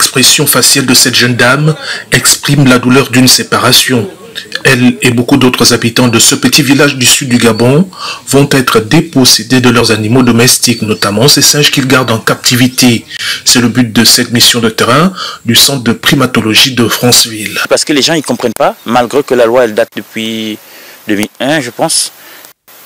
L'expression faciale de cette jeune dame exprime la douleur d'une séparation. Elle et beaucoup d'autres habitants de ce petit village du sud du Gabon vont être dépossédés de leurs animaux domestiques, notamment ces singes qu'ils gardent en captivité. C'est le but de cette mission de terrain du centre de primatologie de Franceville. Parce que les gens ne comprennent pas, malgré que la loi elle date depuis 2001, je pense.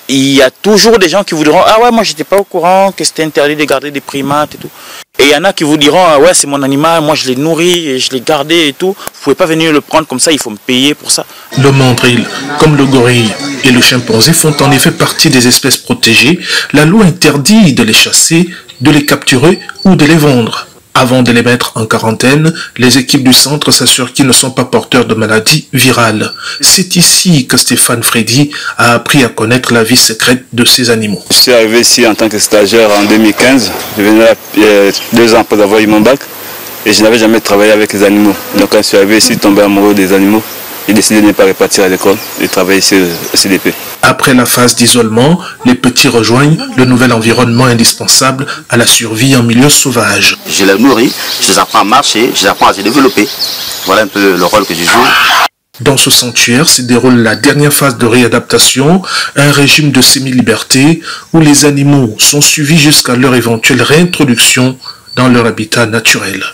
Il y a toujours des gens qui vous diront Ah ouais, moi j'étais pas au courant que c'était interdit de garder des primates et tout. Et il y en a qui vous diront, ah ouais, c'est mon animal, moi je l'ai nourri et je l'ai gardé et tout. Vous pouvez pas venir le prendre comme ça, il faut me payer pour ça. Le mandril, comme le gorille et le chimpanzé, font en effet partie des espèces protégées. La loi interdit de les chasser, de les capturer ou de les vendre. Avant de les mettre en quarantaine, les équipes du centre s'assurent qu'ils ne sont pas porteurs de maladies virales. C'est ici que Stéphane Freddy a appris à connaître la vie secrète de ces animaux. Je suis arrivé ici en tant que stagiaire en 2015. Je venais euh, deux ans après avoir eu mon bac et je n'avais jamais travaillé avec les animaux. Donc quand je suis arrivé ici, tombé amoureux des animaux. J'ai décidé de ne pas repartir à l'école et travailler ici au CDP. Après la phase d'isolement, les petits rejoignent le nouvel environnement indispensable à la survie en milieu sauvage. Je les nourris, je les apprends à marcher, je les apprends à se développer. Voilà un peu le rôle que je joue. Dans ce sanctuaire se déroule la dernière phase de réadaptation, un régime de semi-liberté où les animaux sont suivis jusqu'à leur éventuelle réintroduction dans leur habitat naturel.